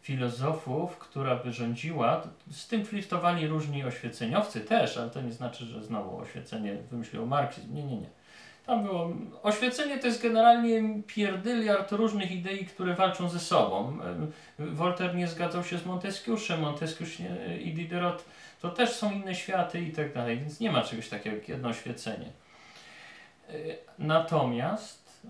filozofów, która by rządziła. Z tym flirtowali różni oświeceniowcy też, ale to nie znaczy, że znowu oświecenie wymyśliło marksizm. Nie, nie, nie. Tam było. Oświecenie to jest generalnie pierdyliard różnych idei, które walczą ze sobą. Voltaire nie zgadzał się z Montesquieu'em, Montesquieu i Diderot to też są inne światy i tak dalej, więc nie ma czegoś takiego jak jedno oświecenie. Natomiast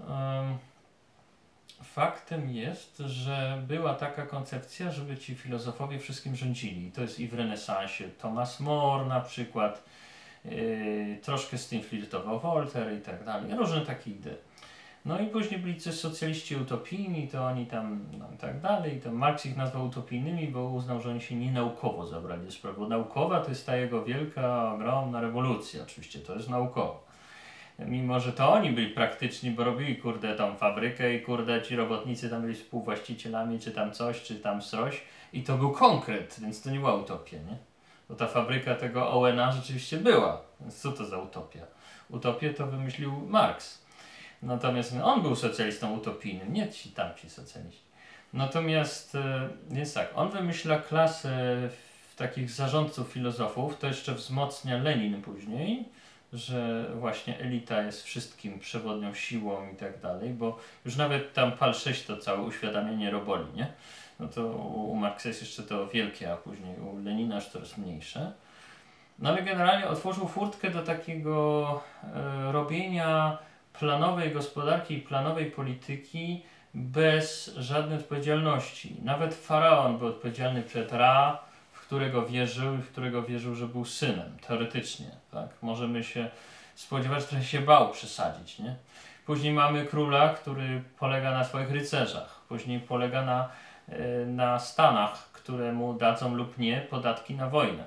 faktem jest, że była taka koncepcja, żeby ci filozofowie wszystkim rządzili. To jest i w renesansie. Thomas More na przykład, yy, troszkę z tym flirtował Voltaire i tak dalej. Różne takie idee. No i później byli coś socjaliści utopijni, to oni tam no i tak dalej. To Marx ich nazwał utopijnymi, bo uznał, że oni się nienaukowo zabrali do sprawy. Naukowa to jest ta jego wielka, ogromna rewolucja. Oczywiście to jest naukowa mimo że to oni byli praktyczni, bo robili kurde tą fabrykę i kurde ci robotnicy tam byli współwłaścicielami, czy tam coś, czy tam coś i to był konkret, więc to nie była utopia, nie? Bo ta fabryka tego Owena rzeczywiście była, więc co to za utopia? Utopię to wymyślił Marx. Natomiast on był socjalistą utopijnym, nie ci tamci socjaliści. Natomiast, e, więc tak, on wymyśla klasę takich zarządców filozofów, to jeszcze wzmocnia Lenin później, że właśnie elita jest wszystkim przewodnią siłą i tak dalej, bo już nawet tam PAL 6 to całe uświadamianie roboli, nie? No to u Marksa jest jeszcze to wielkie, a później u Lenina już coraz mniejsze. No ale generalnie otworzył furtkę do takiego e, robienia planowej gospodarki i planowej polityki bez żadnej odpowiedzialności. Nawet faraon był odpowiedzialny przed Ra, którego wierzył i w którego wierzył, że był synem, teoretycznie. Tak? Możemy się spodziewać, że się bał przesadzić. Nie? Później mamy króla, który polega na swoich rycerzach. Później polega na, e, na Stanach, które mu dadzą lub nie podatki na wojnę.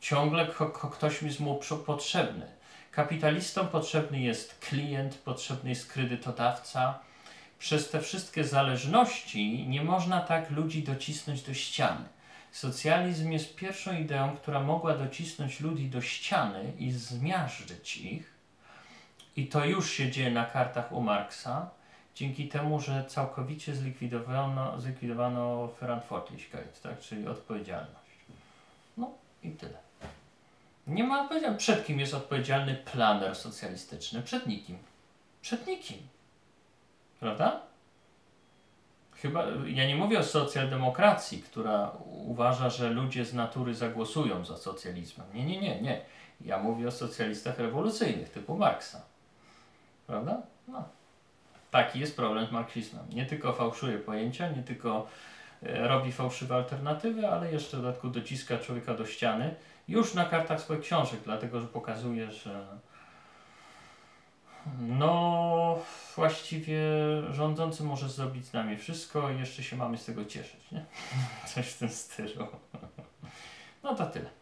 Ciągle ktoś jest mu potrzebny. Kapitalistom potrzebny jest klient, potrzebny jest kredytodawca. Przez te wszystkie zależności nie można tak ludzi docisnąć do ściany. Socjalizm jest pierwszą ideą, która mogła docisnąć ludzi do ściany i zmiażdżyć ich. I to już się dzieje na kartach u Marksa, dzięki temu, że całkowicie zlikwidowano, zlikwidowano Verantwortlichkeit, tak, czyli odpowiedzialność. No i tyle. Nie ma odpowiedzialności. Przed kim jest odpowiedzialny planer socjalistyczny? Przed nikim. Przed nikim. Prawda? Chyba, ja nie mówię o socjaldemokracji, która uważa, że ludzie z natury zagłosują za socjalizmem. Nie, nie, nie, nie. Ja mówię o socjalistach rewolucyjnych typu Marksa. Prawda? No. Taki jest problem z marksizmem. Nie tylko fałszuje pojęcia, nie tylko e, robi fałszywe alternatywy, ale jeszcze w dodatku dociska człowieka do ściany już na kartach swoich książek, dlatego że pokazuje, że no, właściwie rządzący może zrobić z nami wszystko i jeszcze się mamy z tego cieszyć, nie? Coś w tym stylu. No to tyle.